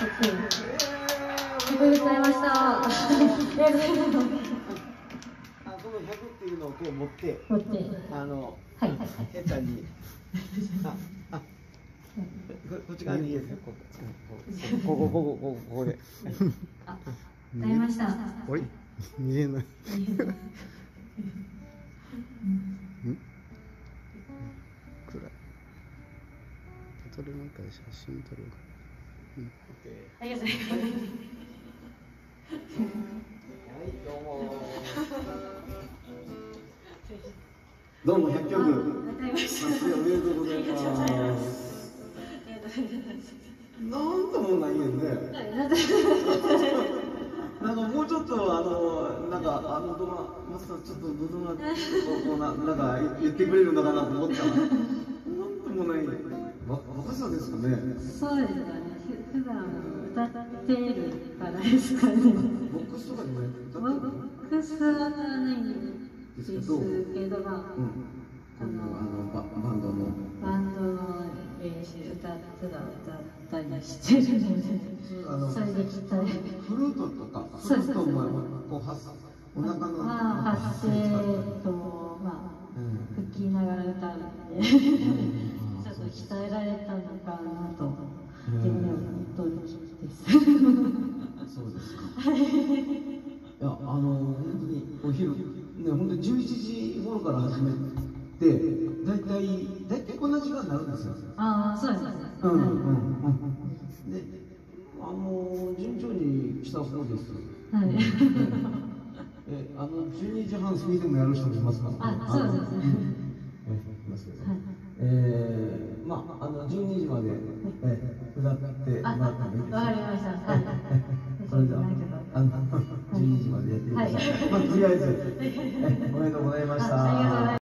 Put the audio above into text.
ありがとうございました。あこの百っていうのをこう持って、持ってあの、はい、えちに、あ、あ、ここっち側にいいですよ。ここ、ここ、ここ、こここで。あ、わかりました。おい、見えない。撮れなん。か写真撮ろうか。ありがとうございます。はいどうもどうも100曲わかりました。達成おめでとうございますありがとうございます。なんともないよねはい、なんかもうちょっとあのなんかあの動画マスターちょっと喉がこうこうななんか言ってくれるのかなと思ったらなんともないわ若さですかねそうですかね。ふ普段歌ってるからですかね。ボックスとかでもやって歌ボックスはないんですけど、まあ、うんこのあのババンドの。バンドの練習歌普段歌ったりしてるので、あのそれで鍛えフルートとかフルートもこう発お腹のまあ発声とまあうん。吹きながら歌うので、ちょっと鍛えられたのかなと自分です。そうですか。いや、あの、本当にお昼、ね、本当に11時頃から始めて、だいたい、だいたいこんな時間になるんですよ。ああ、そうですね。うん、うん、はうん。で、あの、順調にした方です。い。はい。え、あの、12時半過ぎでもやる人もいますから、あそうですえ、いますけど。はいえー、まあ、あの、12時まで、え、歌ってもあ、らってもいいですかわかりました。はい。それではないけど、あの、12時までやってください。まあ、とりあえず、えおめでとうございました。